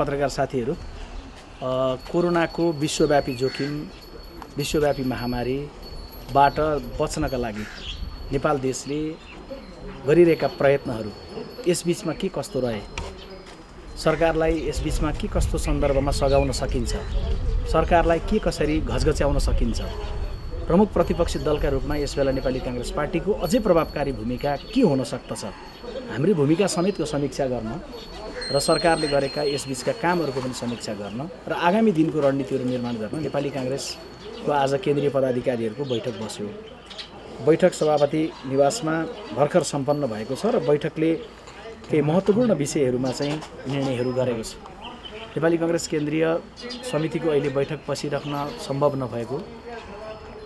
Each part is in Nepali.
पत्रकार साथीहरू कोरोनाको विश्वव्यापी जोखिम विश्वव्यापी महामारीबाट बच्नका लागि नेपाल देशले गरिरहेका प्रयत्नहरू यसबिचमा के कस्तो रहे? सरकारलाई यसबिचमा के कस्तो सन्दर्भमा सघाउन सकिन्छ? सरकारलाई के कसरी घचघच्याउन सकिन्छ? प्रमुख प्रतिपक्षी दलका रूपमा यसबेला नेपाली काङ्ग्रेस पार्टीको अझै प्रभावकारी भूमिका के हुन सक्दछ? हाम्रो भूमिका समेतको समीक्षा गर्न र सरकारले गरेका यसबिचका कामहरूको पनि समीक्षा गर्न र आगामी दिनको रणनीतिहरू निर्माण गर्न नेपाली काङ्ग्रेसको आज केन्द्रीय पदाधिकारीहरूको बैठक बस्यो। बैठक सभापति निवासमा भर्खर सम्पन्न भएको छ र बैठकले केही महत्त्वपूर्ण विषयहरूमा चाहिँ निर्णयहरू गरेको छ। नेपाली कङ्ग्रेस केन्द्रीय समितिको अहिले बैठक बसिराख्न सम्भव नभएको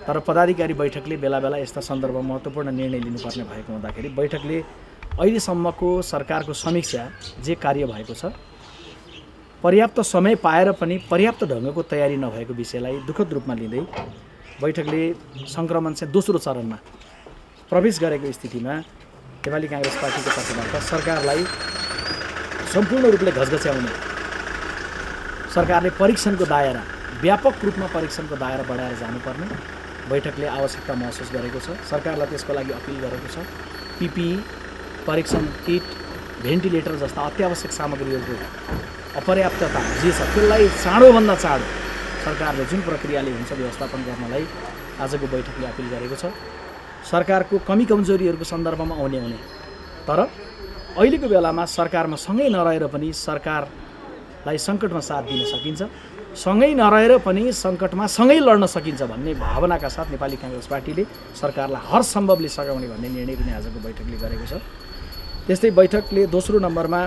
तर पदाधिकारी बैठकले बेला बेला यस्ता सन्दर्भमा महत्त्वपूर्ण निर्णय लिनुपर्ने भएको हुँदाखेरि बैठकले अहिलेसम्मको सरकारको समीक्षा जे कार्य भएको छ पर्याप्त समय पाएर पनि पर्याप्त ढङ्गको तयारी नभएको विषयलाई दुःखद रूपमा लिँदै बैठकले सङ्क्रमण चाहिँ दोस्रो चरणमा प्रवेश गरेको स्थितिमा नेपाली काङ्ग्रेस पार्टीको तर्फबाट सरकारलाई सम्पूर्ण रूपले घचघच्याउने सरकारले परीक्षणको दायरा व्यापक रूपमा परीक्षणको दायरा बढाएर जानुपर्ने बैठकले आवश्यकता महसुस गरेको छ। सरकारलाई त्यसको लागि अपिल गरेको छ। पिपिई परीक्षण किट भेन्टिलेटर जस्ता अत्यावश्यक सामग्रीहरूको अपर्याप्तता जे छ त्यसलाई चाँडोभन्दा चाँडो सरकारले जुन प्रक्रियाले हुन्छ व्यवस्थापन गर्नलाई आजको बैठकले अपिल गरेको छ। सरकारको कमी कमजोरीहरूको सन्दर्भमा आउने हुने। तर अहिलेको बेलामा सरकारमा सँगै नरहेर पनि सरकारलाई सङ्कटमा साथ दिन सकिन्छ सँगै नरहेर पनि सङ्कटमा सँगै लड्न सकिन्छ भन्ने भावनाका साथ नेपाली काङ्ग्रेस पार्टीले सरकारलाई हर सम्भवले सघाउने भन्ने निर्णय पनि आजको बैठकले गरेको छ। त्यस्तै बैठकले दोस्रो नम्बरमा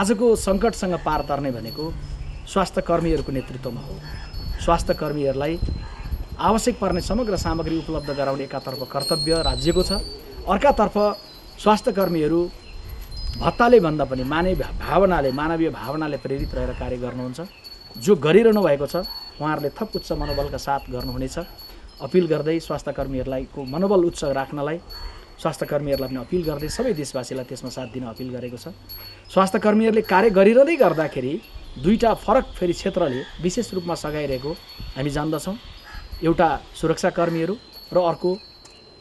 आजको सङ्कटसँग पार तर्ने भनेको स्वास्थ्य कर्मीहरूको नेतृत्वमा हो। स्वास्थ्य कर्मीहरूलाई आवश्यक पर्ने समग्र सामग्री उपलब्ध गराउने एकातर्फ कर्तव्य राज्यको छ। अर्कातर्फ स्वास्थ्य कर्मीहरू भत्ताले भन्दा पनि मानवीय भावनाले मानवीय भावनाले प्रेरित रहेर कार्य गर्नुहुन्छ। जो गरिरहनु भएको छ उहाँहरूले थप उच्च मनोबलका साथ गर्नुहुनेछ। अपिल गर्दै स्वास्थ्य कर्मीहरूलाई को मनोबल उच्च राख्नलाई स्वास्थ्य कर्मीहरूलाई पनि अपिल गर्दै सबै देशवासीलाई त्यसमा साथ दिन अपिल गरेको छ। स्वास्थ्य कर्मीहरूले कार्य गरिरहँदै गर्दाखेरि दुईवटा फरक फेरि क्षेत्रले विशेष रूपमा सघाइरहेको हामी जान्दछौँ। एउटा सुरक्षाकर्मीहरू र अर्को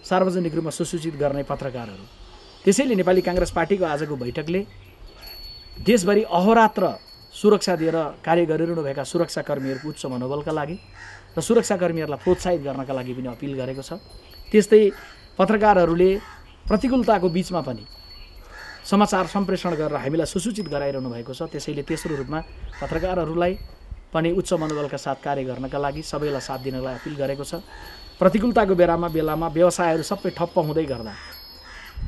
सार्वजनिक रूपमा सुसूचित गर्ने पत्रकारहरू। त्यसैले नेपाली काङ्ग्रेस पार्टीको आजको बैठकले देशभरि अहोरात्र सुरक्षा दिएर कार्य गरिरहनुभएका सुरक्षाकर्मीहरूको उच्च मनोबलका लागि र सुरक्षाकर्मीहरूलाई प्रोत्साहित गर्नका लागि पनि अपिल गरेको छ। त्यस्तै पत्रकारहरूले प्रतिकूलताको बिचमा पनि समाचार सम्प्रेषण गरेर हामीलाई सुसूचित गराइरहनु भएको छ। त्यसैले तेस्रो रूपमा पत्रकारहरूलाई पनि उच्च मनोबलका साथ कार्य गर्नका लागि सबैलाई साथ दिनलाई अपिल गरेको छ। प्रतिकूलताको बेलामा बेलामा व्यवसायहरू सबै ठप्प हुँदै गर्दा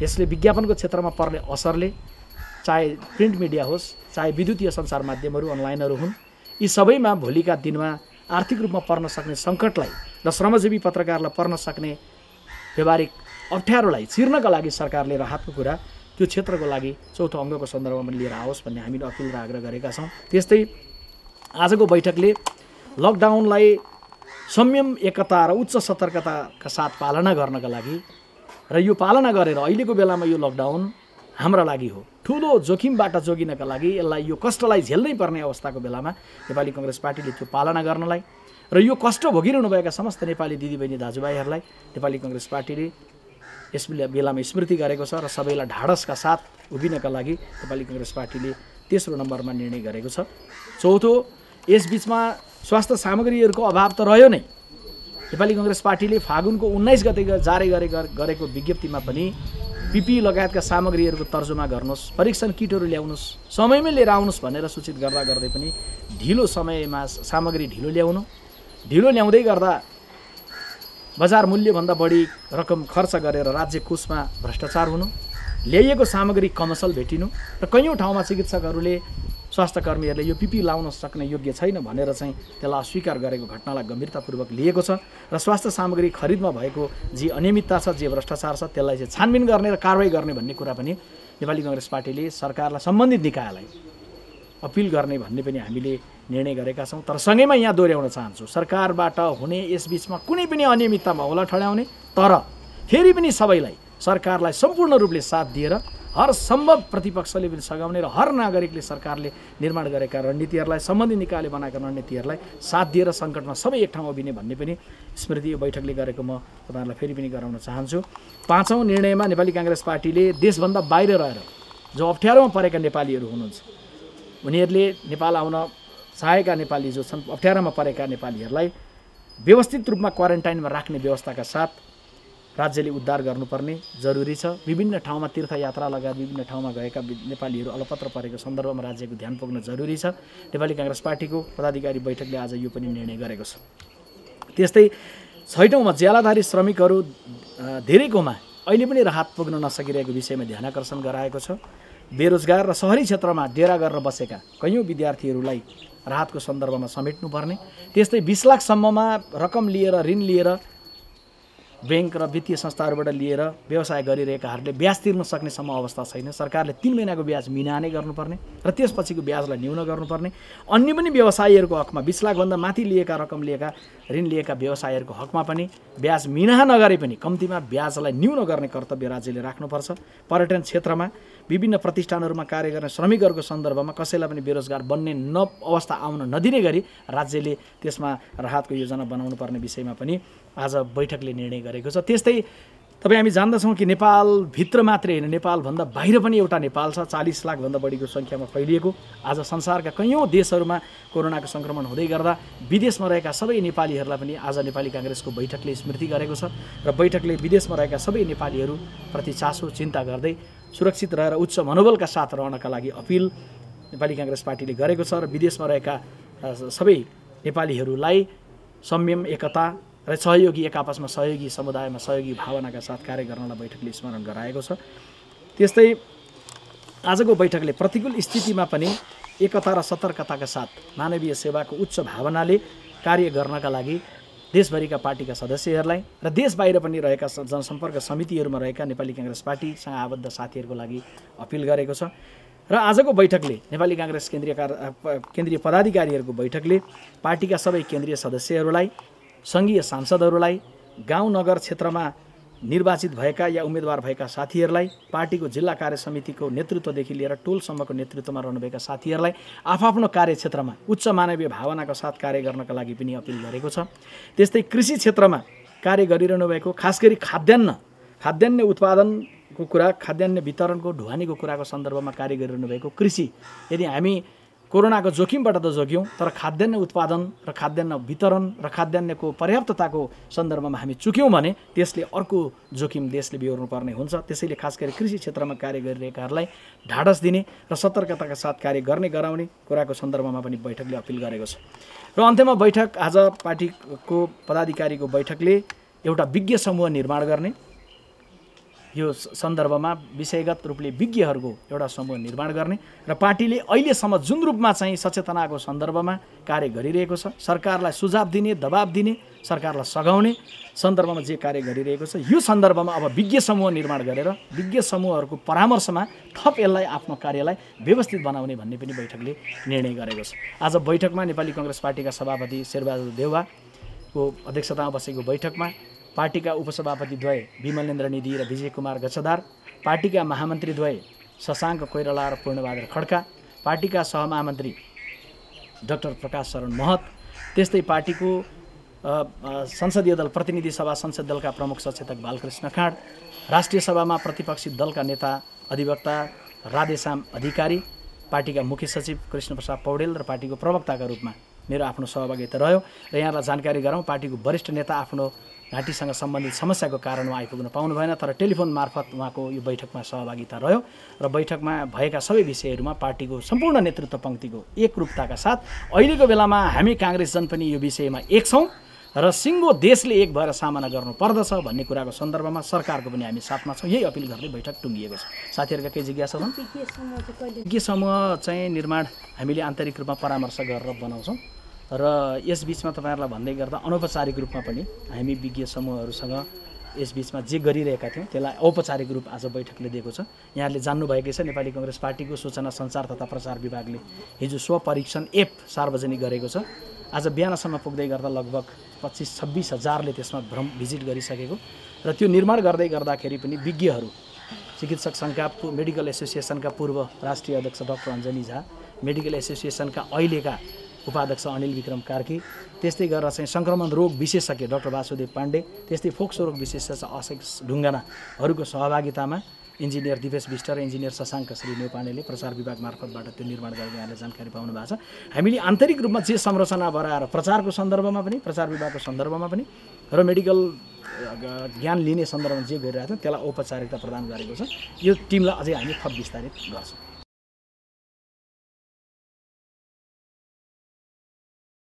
यसले विज्ञापनको क्षेत्रमा पर्ने असरले चाहे प्रिन्ट मिडिया होस् चाहे विद्युतीय सञ्चार माध्यमहरू अनलाइनहरू हुन् यी सबैमा भोलिका दिनमा आर्थिक रूपमा पर्न सक्ने सङ्कटलाई र श्रमजीवी पत्रकारलाई पर्न सक्ने व्यवहारिक अप्ठ्यारोलाई चिर्नका लागि सरकारले राहतको कुरा त्यो क्षेत्रको लागि चौथो अङ्गको सन्दर्भमा लिएर आओस् भन्ने हामीले अपिल र आग्रह गरेका छौँ। त्यस्तै आजको बैठकले लकडाउनलाई संयम एकता र उच्च सतर्कताका साथ पालना गर्नका लागि र यो पालना गरेर अहिलेको बेलामा यो लकडाउन हाम्रा लागि हो। ठुलो जोखिमबाट जोगिनका लागि यसलाई यो कष्टलाई झेल्नै पर्ने अवस्थाको बेलामा नेपाली कङ्ग्रेस पार्टीले त्यो पालना गर्नलाई र यो कष्ट भोगिरहनुभएका समस्त नेपाली दिदीबहिनी दाजुभाइहरूलाई नेपाली कङ्ग्रेस पार्टीले यस बेलामा स्मृति गरेको छ र सबैलाई ढाडसका साथ उभिनका लागि नेपाली कङ्ग्रेस पार्टीले तेस्रो नम्बरमा निर्णय गरेको छ। चौथो यसबिचमा स्वास्थ्य सामग्रीहरूको अभाव त रह्यो नै। नेपाली कङ्ग्रेस पार्टीले फागुनको उन्नाइस गते जारी गरे गरेको विज्ञप्तिमा पनि पिपी लगायतका सामग्रीहरूको तर्जुमा गर्नुहोस् परीक्षण किटहरू ल्याउनुहोस् समयमै लिएर आउनुहोस् भनेर सूचित गर्दा गर्दै पनि ढिलो समयमा सामग्री ढिलो ल्याउनु। ढिलो ल्याउँदै गर्दा बजार मूल्यभन्दा बढी रकम खर्च गरेर राज्य कोषमा भ्रष्टाचार हुनु ल्याइएको सामग्री कमसल भेटिनु र कैयौँ ठाउँमा चिकित्सकहरूले स्वास्थ्य कर्मीहरूले यो पिपी लाउन सक्ने योग्य छैन भनेर चाहिँ त्यसलाई अस्वीकार गरेको घटनालाई गम्भीरतापूर्वक लिएको छ र स्वास्थ्य सामग्री खरिदमा भएको जे अनियमितता छ जे भ्रष्टाचार छ त्यसलाई चाहिँ छानबिन गर्ने र कारवाही गर्ने भन्ने कुरा पनि नेपाली कङ्ग्रेस पार्टीले सरकारलाई सम्बन्धित निकायलाई अपिल गर्ने भन्ने पनि हामीले निर्णय गरेका छौँ तर सँगैमा यहाँ दोहोऱ्याउन चाहन्छु। सरकारबाट हुने यसबिचमा कुनै पनि अनियमिततामा होला ठड्याउने तर फेरि पनि सबैलाई सरकारलाई सम्पूर्ण रूपले साथ दिएर हर सम्भव प्रतिपक्षले पनि सघाउने र हर नागरिकले सरकारले निर्माण गरेका रणनीतिहरूलाई सम्बन्धित निकायले बनाएका रणनीतिहरूलाई साथ दिएर सङ्कटमा सबै एक ठाउँमा उभिने भन्ने पनि स्मृति यो बैठकले गरेको म तपाईँहरूलाई फेरि पनि गराउन चाहन्छु। पाँचौँ निर्णयमा नेपाली काङ्ग्रेस पार्टीले देशभन्दा बाहिर रहेर जो अप्ठ्यारोमा परेका नेपालीहरू हुनुहुन्छ उनीहरूले नेपाल आउन चाहेका नेपाली जो छन् अप्ठ्यारोमा परेका नेपालीहरूलाई व्यवस्थित रूपमा क्वारेन्टाइनमा राख्ने व्यवस्थाका साथ राज्यले उद्धार गर्नुपर्ने जरुरी छ। विभिन्न ठाउँमा तीर्थयात्रा लगायत विभिन्न ठाउँमा गएका नेपालीहरू अलपत्र परेको सन्दर्भमा राज्यको ध्यान पुग्न जरुरी छ। नेपाली काङ्ग्रेस पार्टीको पदाधिकारी बैठकले आज यो पनि निर्णय गरेको छ। त्यस्तै छैटौँमा ज्यालाधारी श्रमिकहरू धेरैकोमा अहिले पनि राहत पुग्न नसकिरहेको विषयमा ध्यान आकर्षण गराएको छ। बेरोजगार र सहरी क्षेत्रमा डेरा गरेर बसेका कैयौँ विद्यार्थीहरूलाई राहतको सन्दर्भमा समेट्नुपर्ने। त्यस्तै बिस लाखसम्ममा रकम लिएर ऋण लिएर ब्याङ्क र वित्तीय संस्थाहरूबाट लिएर व्यवसाय गरिरहेकाहरूले ब्याज तिर्न सक्नेसम्म अवस्था छैन। सरकारले तिन महिनाको ब्याज मिनाने गर्नुपर्ने र त्यसपछिको ब्याजलाई न्यून गर्नुपर्ने। अन्य पनि व्यवसायीहरूको हकमा बिस लाखभन्दा माथि लिएका रकम लिएका ऋण लिएका व्यवसायीहरूको हकमा पनि ब्याज मिना नगरे पनि कम्तीमा ब्याजलाई न्यून गर्ने कर्तव्य राज्यले राख्नुपर्छ। पर्यटन क्षेत्रमा विभिन्न प्रतिष्ठानहरूमा कार्य गर्ने श्रमिकहरूको सन्दर्भमा कसैलाई पनि बेरोजगार बन्ने न अवस्था आउन नदिने गरी राज्यले त्यसमा राहतको योजना बनाउनु पर्ने विषयमा पनि आज बैठकले निर्णय गरेको छ। त्यस्तै तपाईँ हामी जान्दछौँ कि नेपालभित्र मात्रै होइन नेपालभन्दा बाहिर पनि एउटा नेपाल छ। चालिस लाखभन्दा बढीको सङ्ख्यामा फैलिएको। आज संसारका कैयौँ देशहरूमा कोरोनाको सङ्क्रमण हुँदै गर्दा विदेशमा रहेका सबै नेपालीहरूलाई पनि आज नेपाली काङ्ग्रेसको बैठकले स्मृति गरेको छ र बैठकले विदेशमा रहेका सबै नेपालीहरूप्रति चासो चिन्ता गर्दै सुरक्षित रहेर उच्च मनोबलका साथ रहनका लागि अपिल नेपाली काङ्ग्रेस पार्टीले गरेको छ र विदेशमा रहेका सबै नेपालीहरूलाई संयम एकता र सहयोगी एक आपसमा सहयोगी समुदायमा सहयोगी भावनाका साथ कार्य गर्नलाई बैठकले स्मरण गराएको छ। त्यस्तै आजको बैठकले प्रतिकूल स्थितिमा पनि एकता र सतर्कताका साथ मानवीय सेवाको उच्च भावनाले कार्य गर्नका लागि देशभरिका पार्टीका सदस्यहरूलाई र देश बाहिर पनि रहेका जनसम्पर्क समितिहरूमा रहेका नेपाली काङ्ग्रेस पार्टीसँग आबद्ध साथीहरूको लागि अपिल गरेको छ। र आजको बैठकले नेपाली काङ्ग्रेस केन्द्रीय केन्द्रीय पदाधिकारीहरूको बैठकले पार्टीका सबै केन्द्रीय सदस्यहरूलाई सङ्घीय सांसदहरूलाई गाउँ नगर क्षेत्रमा निर्वाचित भएका या उम्मेदवार भएका साथीहरूलाई पार्टीको जिल्ला कार्य समितिको नेतृत्वदेखि लिएर टोलसम्मको नेतृत्वमा रहनुभएका साथीहरूलाई आफआफ्नो कार्यक्षेत्रमा उच्च मानवीय भावनाको साथ कार्य गर्नका लागि पनि अपिल गरेको छ। त्यस्तै कृषि क्षेत्रमा कार्य गरिरहनु भएको खास गरी खाद्यान्न खाद्यान्न उत्पादनको कुरा खाद्यान्न वितरणको ढुवानीको कुराको सन्दर्भमा कार्य गरिरहनु भएको कृषि यदि हामी कोरोनाको जोखिमबाट त जोग्यौँ तर खाद्यान्न उत्पादन र खाद्यान्न वितरण र खाद्यान्नको पर्याप्तताको सन्दर्भमा हामी चुक्यौँ भने त्यसले अर्को जोखिम देशले बिहोर्नु पर्ने हुन्छ। त्यसैले खास गरी कृषि क्षेत्रमा कार्य गरिरहेकाहरूलाई ढाडस दिने र सतर्कताका साथ कार्य गर्ने गराउने कुराको सन्दर्भमा पनि बैठकले अपिल गरेको छ। र अन्त्यमा बैठक आज पार्टीको पदाधिकारीको बैठकले एउटा विज्ञ समूह निर्माण गर्ने यो सन्दर्भमा विषयगत रूपले विज्ञहरूको एउटा समूह निर्माण गर्ने र पार्टीले अहिलेसम्म जुन रूपमा चाहिँ सचेतनाको सन्दर्भमा कार्य गरिरहेको छ सरकारलाई सुझाव दिने दबाब दिने सरकारलाई सघाउने सन्दर्भमा जे कार्य गरिरहेको छ यो सन्दर्भमा अब विज्ञ समूह निर्माण गरेर विज्ञ समूहहरूको परामर्शमा थप यसलाई आफ्नो कार्यलाई व्यवस्थित बनाउने भन्ने पनि बैठकले निर्णय गरेको छ। आज बैठकमा नेपाली कङ्ग्रेस पार्टीका सभापति शेरबहादुर देउवाको अध्यक्षतामा बसेको बैठकमा पार्टीका उपसभापतिद्वय विमलेन्द्र निधि र विजय कुमार गच्छदार पार्टीका महामन्त्रीद्वय शशाङ्क कोइराला र पूर्णबहादुर खड्का पार्टीका सहमहामन्त्री डाक्टर प्रकाश शरण महत त्यस्तै पार्टीको संसदीय दल प्रतिनिधि सभा संसद दलका प्रमुख सचेतक बालकृष्ण खाँड राष्ट्रिय सभामा प्रतिपक्षी दलका नेता अधिवक्ता राधेश्याम अधिकारी पार्टीका मुख्य सचिव कृष्णप्रसाद पौडेल र पार्टीको प्रवक्ताका रूपमा मेरो आफ्नो सहभागिता रह्यो र यहाँलाई जानकारी गराउँ पार्टीको वरिष्ठ नेता आफ्नो घाँटीसँग सम्बन्धित समस्याको कारण उहाँ आइपुग्न पाउनु भएन तर टेलिफोन मार्फत उहाँको यो बैठकमा सहभागिता रह्यो र बैठकमा भएका सबै विषयहरूमा पार्टीको सम्पूर्ण नेतृत्व पङ्क्तिको एकरूपताका साथ अहिलेको बेलामा हामी काङ्ग्रेस जन पनि यो विषयमा एक छौँ। र सिङ्गो देशले एक भएर सामना गर्नु पर्दछ भन्ने कुराको सन्दर्भमा सरकारको पनि हामी साथमा छौँ। यही अपिल गर्दै बैठक टुङ्गिएको छ। साथीहरूका केही जिज्ञासा छन् के समूह चाहिँ निर्माण हामीले आन्तरिक रूपमा परामर्श गरेर बनाउँछौँ? र यस बिचमा तपाईँहरूलाई भन्दै गर्दा अनौपचारिक रूपमा पनि हामी विज्ञ समूहहरूसँग यस बिचमा जे गरिरहेका थियौँ त्यसलाई औपचारिक रूप आज बैठकले दिएको छ। यहाँले जान्नुभएकै छ नेपाली कङ्ग्रेस पार्टीको सूचना सञ्चार तथा प्रचार विभागले हिजो स्वपरीक्षण एप सार्वजनिक गरेको छ। आज बिहानसम्म पुग्दै गर्दा लगभग पच्चिस छब्बिस हजारले त्यसमा भ्रम भिजिट गरिसकेको र त्यो निर्माण गर्दै गर्दाखेरि पनि विज्ञहरू चिकित्सक सङ्घका मेडिकल एसोसिएसनका पूर्व राष्ट्रिय अध्यक्ष डक्टर अञ्जनी झा मेडिकल एसोसिएसनका अहिलेका उपाध्यक्ष अनिल विक्रम कार्की त्यस्तै गरेर चाहिँ सङ्क्रमण रोग विशेषज्ञ डक्टर वासुदेव पाण्डे त्यस्तै फोक्सो रोग विशेषज्ञ अशोक ढुङ्गानाहरूको सहभागितामा इन्जिनियर दिपेश विष्ट र इन्जिनियर शशाङ्क श्री नेपानेले प्रचार विभाग मार्फतबाट त्यो निर्माण गरेर यहाँले जानकारी पाउनु भएको छ। हामीले आन्तरिक रूपमा जे संरचना बनाएर प्रचारको सन्दर्भमा पनि प्रचार विभागको सन्दर्भमा पनि र मेडिकल ज्ञान लिने सन्दर्भमा जे गरिरहेको छ त्यसलाई औपचारिकता प्रदान गरेको छ। यो टिमलाई अझै हामी थप विस्तारित गर्छौँ।